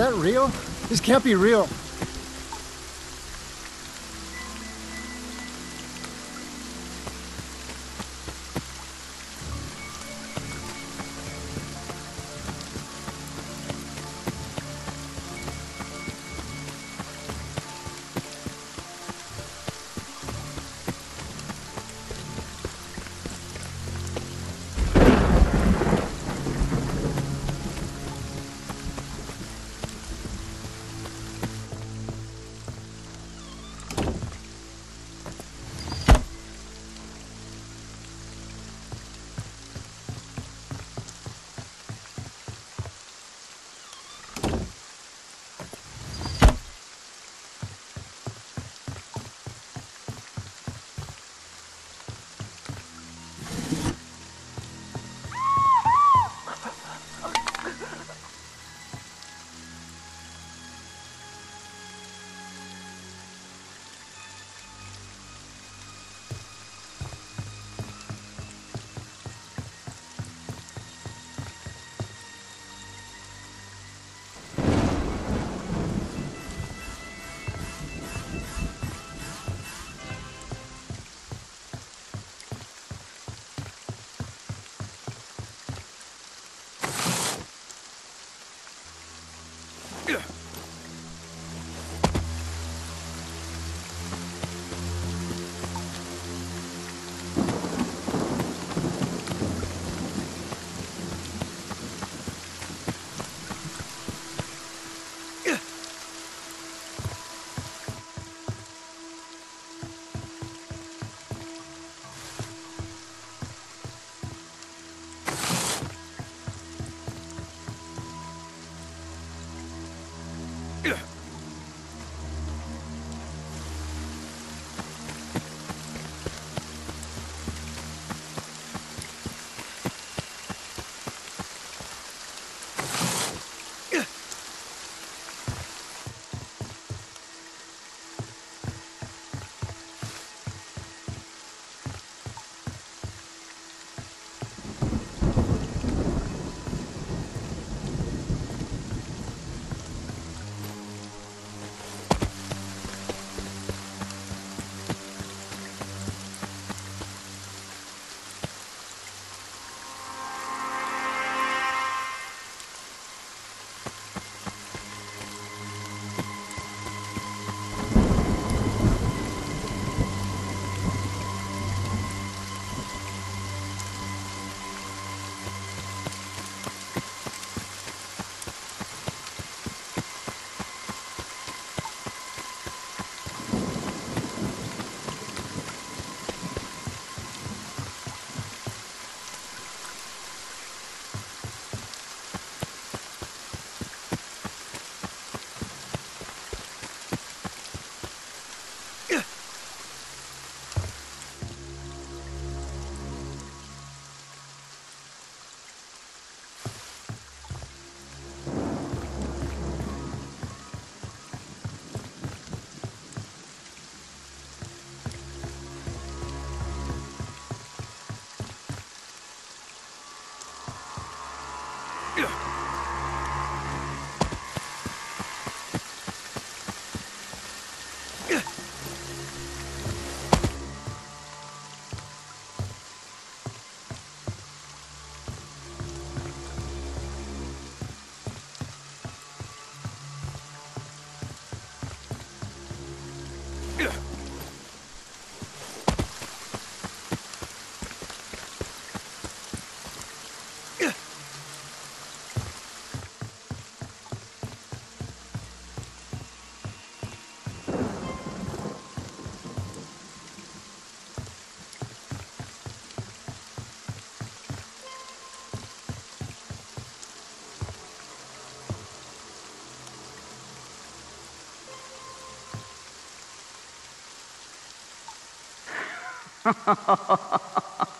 that real? This can't be real. Ha ha ha ha ha ha!